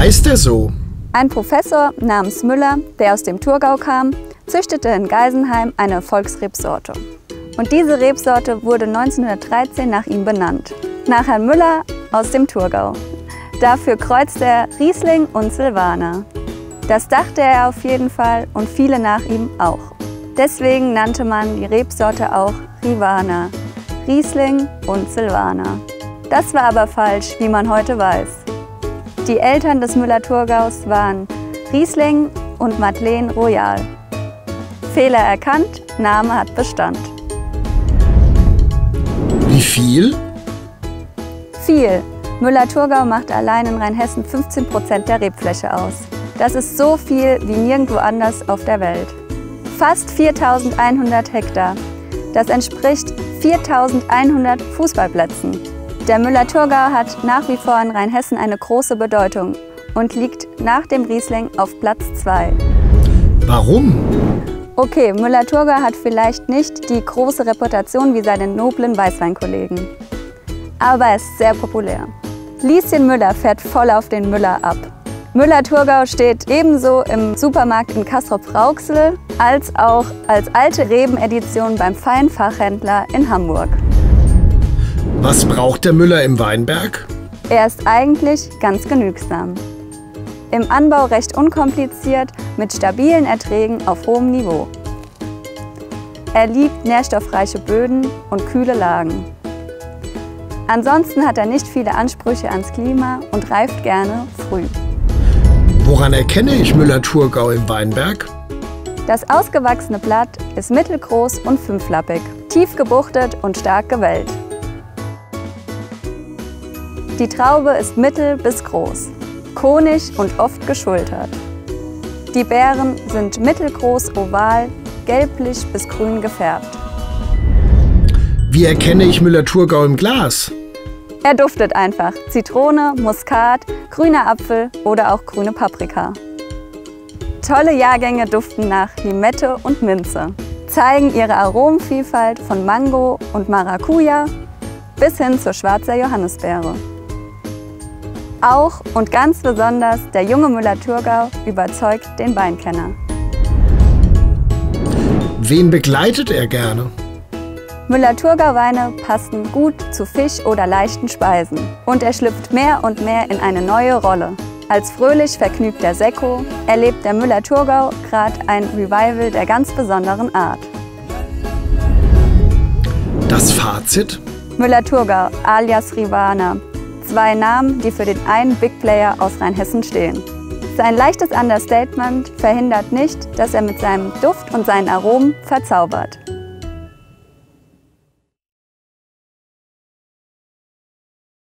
heißt er so? Ein Professor namens Müller, der aus dem Thurgau kam, züchtete in Geisenheim eine Volksrebsorte. Und diese Rebsorte wurde 1913 nach ihm benannt. Nach Herrn Müller aus dem Thurgau. Dafür kreuzte er Riesling und Silvaner. Das dachte er auf jeden Fall und viele nach ihm auch. Deswegen nannte man die Rebsorte auch Rivana, Riesling und Silvaner. Das war aber falsch, wie man heute weiß. Die Eltern des Müller-Thurgaus waren Riesling und Madeleine Royal. Fehler erkannt, Name hat Bestand. Wie viel? Viel. Müller-Thurgau macht allein in Rheinhessen 15 Prozent der Rebfläche aus. Das ist so viel wie nirgendwo anders auf der Welt. Fast 4100 Hektar. Das entspricht 4100 Fußballplätzen. Der Müller-Thurgau hat nach wie vor in Rheinhessen eine große Bedeutung und liegt nach dem Riesling auf Platz 2. Warum? Okay, Müller-Thurgau hat vielleicht nicht die große Reputation wie seine noblen Weißweinkollegen. Aber er ist sehr populär. Lieschen Müller fährt voll auf den Müller ab. Müller-Thurgau steht ebenso im Supermarkt in Kastrop-Rauxel als auch als alte Rebenedition beim Feinfachhändler in Hamburg. Was braucht der Müller im Weinberg? Er ist eigentlich ganz genügsam. Im Anbau recht unkompliziert mit stabilen Erträgen auf hohem Niveau. Er liebt nährstoffreiche Böden und kühle Lagen. Ansonsten hat er nicht viele Ansprüche ans Klima und reift gerne früh. Woran erkenne ich Müller-Thurgau im Weinberg? Das ausgewachsene Blatt ist mittelgroß und fünflappig, tief gebuchtet und stark gewellt. Die Traube ist mittel bis groß, konig und oft geschultert. Die Beeren sind mittelgroß oval, gelblich bis grün gefärbt. Wie erkenne ich Müller-Thurgau im Glas? Er duftet einfach. Zitrone, Muskat, grüner Apfel oder auch grüne Paprika. Tolle Jahrgänge duften nach Limette und Minze, zeigen ihre Aromenvielfalt von Mango und Maracuja bis hin zur schwarzer Johannisbeere. Auch und ganz besonders der junge Müller-Thurgau überzeugt den Weinkenner. Wen begleitet er gerne? Müller-Thurgau-Weine passen gut zu Fisch oder leichten Speisen. Und er schlüpft mehr und mehr in eine neue Rolle. Als fröhlich vergnügter Sekko erlebt der Müller-Thurgau gerade ein Revival der ganz besonderen Art. Das Fazit? Müller-Thurgau alias Rivana. Zwei Namen, die für den einen Big Player aus Rheinhessen stehen. Sein leichtes Understatement verhindert nicht, dass er mit seinem Duft und seinen Aromen verzaubert.